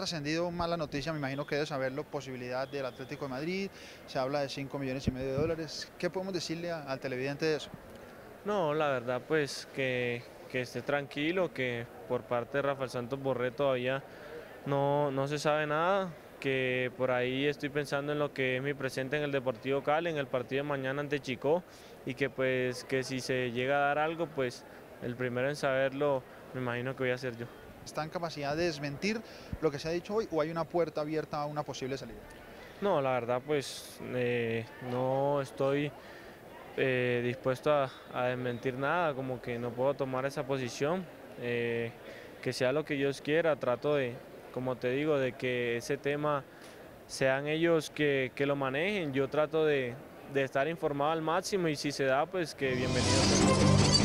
trascendido mala noticia, me imagino que debe saberlo, posibilidad del Atlético de Madrid, se habla de 5 millones y medio de dólares. ¿Qué podemos decirle al televidente de eso? No, la verdad pues que, que, esté tranquilo, que por parte de Rafael Santos Borré todavía no, no se sabe nada, que por ahí estoy pensando en lo que es mi presente en el Deportivo Cali, en el partido de mañana ante Chico, y que pues que si se llega a dar algo, pues el primero en saberlo me imagino que voy a ser yo. ¿Está en capacidad de desmentir lo que se ha dicho hoy o hay una puerta abierta a una posible salida? No, la verdad pues eh, no estoy eh, dispuesto a, desmentir nada, como que no puedo tomar esa posición. Eh, que sea lo que Dios quiera, trato de, como te digo, de que ese tema sean ellos que, que lo manejen. Yo trato de, de estar informado al máximo y si se da, pues que bienvenido.